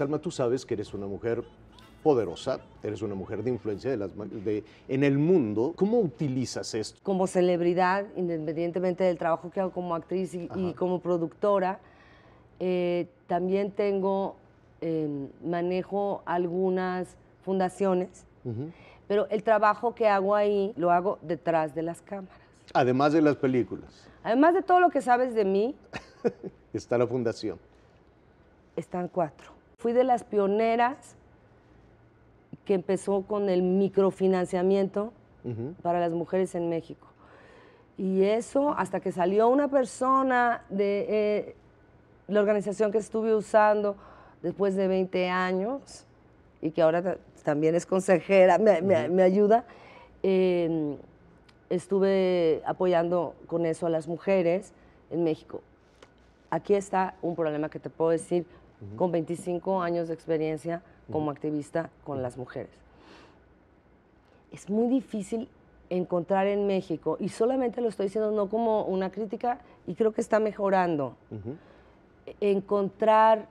Salma, tú sabes que eres una mujer poderosa, eres una mujer de influencia de las, de, en el mundo. ¿Cómo utilizas esto? Como celebridad, independientemente del trabajo que hago como actriz y, y como productora, eh, también tengo, eh, manejo algunas fundaciones, pero el trabajo que hago ahí lo hago detrás de las cámaras. Además de las películas. Además de todo lo que sabes de mí. está la fundación. Están cuatro. Fui de las pioneras que empezó con el microfinanciamiento para las mujeres en México. Y eso hasta que salió una persona de eh, la organización que estuve usando después de 20 años y que ahora también es consejera, me, ayuda, em, estuve apoyando con eso a las mujeres en México. Aquí está un problema que te puedo decir con 25 años de experiencia como activista con las mujeres. Es muy difícil encontrar en México, y solamente lo estoy diciendo no como una crítica, y creo que está mejorando, encontrar,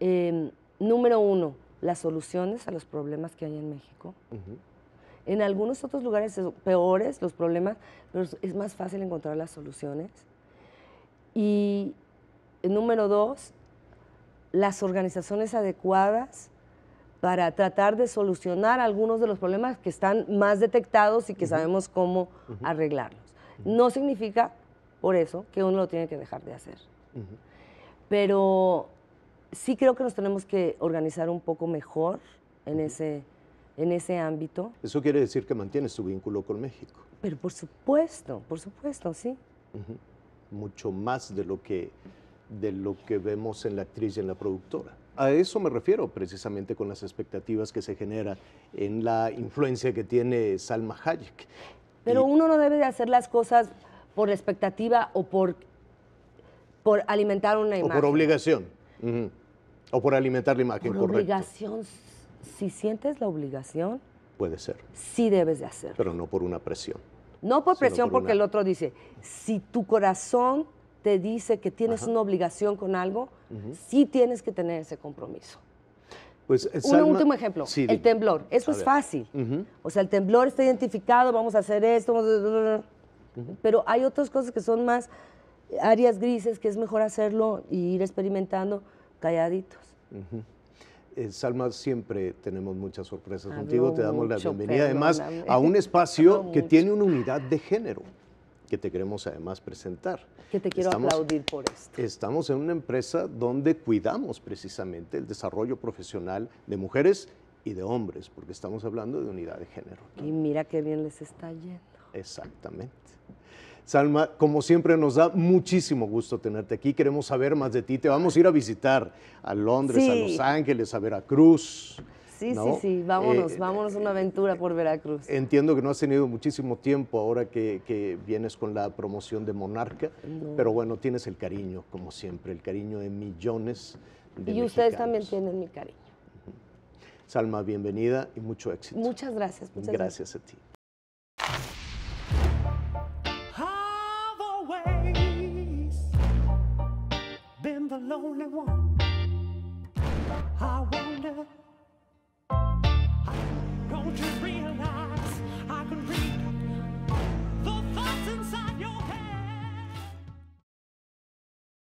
em, número uno, las soluciones a los problemas que hay en México. En algunos otros lugares son peores los problemas, pero es más fácil encontrar las soluciones. Y número dos, las organizaciones adecuadas para tratar de solucionar algunos de los problemas que están más detectados y que sabemos cómo arreglarlos. No significa, por eso, que uno lo tiene que dejar de hacer. Pero sí creo que nos tenemos que organizar un poco mejor en ese, en ese ámbito. Eso quiere decir que mantienes tu vínculo con México. Pero por supuesto, por supuesto, sí. Mucho más de lo que de lo que vemos en la actriz y en la productora. A eso me refiero precisamente con las expectativas que se genera en la influencia que tiene Salma Hayek. Pero uno no debe de hacer las cosas por expectativa o por, por alimentar una imagen. O por obligación. O por alimentar la imagen, por obligación. Si sientes la obligación. Puede ser. Sí debes de hacerlo. Pero no por una presión. No por presión, porque el otro dice, si tu corazón te dice que tienes una obligación con algo, sí tienes que tener ese compromiso. Pues, Un último ejemplo, el temblor. Eso es fácil. O sea, el temblor está identificado, vamos a hacer esto, pero hay otras cosas que son más áreas grises que es mejor hacerlo y ir experimentando calladitos. Salma, siempre tenemos muchas sorpresas contigo. Te damos la bienvenida. Además a un espacio que tiene una unidad de género que te queremos además presentar. Que te quiero aplaudir por esto. Estamos en una empresa donde cuidamos precisamente el desarrollo profesional de mujeres y de hombres, porque estamos hablando de unidad de género. Y mira qué bien les está yendo. Exactamente. Salma, como siempre nos da muchísimo gusto tenerte aquí. Queremos saber más de ti. Te vamos a ir a visitar a Londres, a Los Ángeles, a Veracruz. Sí, sí, sí, vámonos, eh, vámonos una aventura por Veracruz. Entiendo que no has tenido muchísimo tiempo ahora que, vienes con la promoción de Monarca, pero bueno, tienes el cariño, como siempre, el cariño de millones de Y ustedes también tienen mi cariño. Salma, bienvenida y mucho éxito. Muchas gracias. Muchas gracias a ti. to realize.